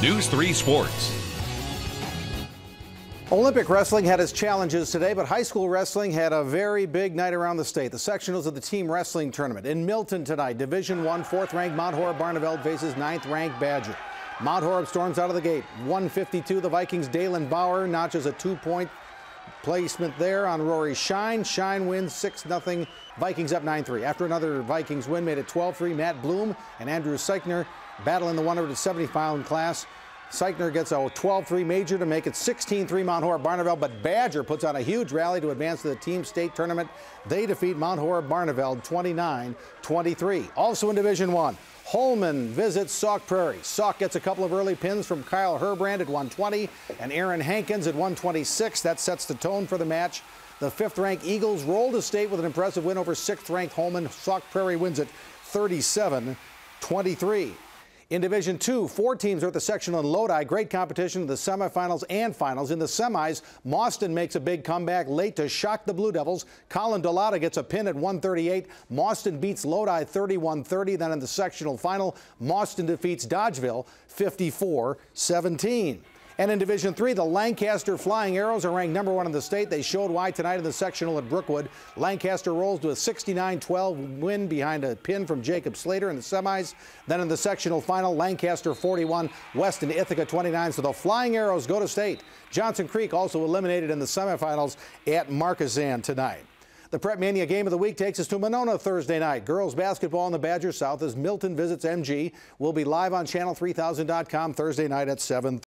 News 3 Sports. Olympic wrestling had its challenges today, but high school wrestling had a very big night around the state. The sectionals of the team wrestling tournament in Milton tonight. Division One, fourth-ranked Mount Horeb Barneveld faces ninth-ranked Badger. Mount Horeb storms out of the gate. 152. The Vikings. Dalen Bauer notches a two-point placement there on Rory Shine. Shine wins 6-0. Vikings up 9-3. After another Vikings win, made it 12-3. Matt Bloom and Andrew Seichner battle in the 170 pound class. Seichner gets a 12-3 major to make it 16-3 Mount Horeb Barneveld, but Badger puts on a huge rally to advance to the team state tournament. They defeat Mount Horeb Barneveld 29-23. Also in Division 1, Holmen visits Sauk Prairie. Sauk gets a couple of early pins from Kyle Herbrand at 120 and Aaron Hankins at 126. That sets the tone for the match. The fifth-ranked Eagles roll to state with an impressive win over sixth-ranked Holmen. Sauk Prairie wins it 37-23. In Division Two, four teams are at the sectional in Lodi. Great competition in the semifinals and finals. In the semis, Mauston makes a big comeback late to shock the Blue Devils. Colin Delata gets a pin at 138. Mauston beats Lodi 31-30. Then in the sectional final, Mauston defeats Dodgeville 54-17. And in Division Three, the Lancaster Flying Arrows are ranked number one in the state. They showed why tonight in the sectional at Brookwood. Lancaster rolls to a 69-12 win behind a pin from Jacob Slater in the semis. Then in the sectional final, Lancaster 41, Weston Ithaca 29. So the Flying Arrows go to state. Johnson Creek also eliminated in the semifinals at Markesan tonight. The Prep Mania game of the week takes us to Monona Thursday night. Girls basketball in the Badger South as Milton visits MG. We'll be live on channel3000.com Thursday night at 7.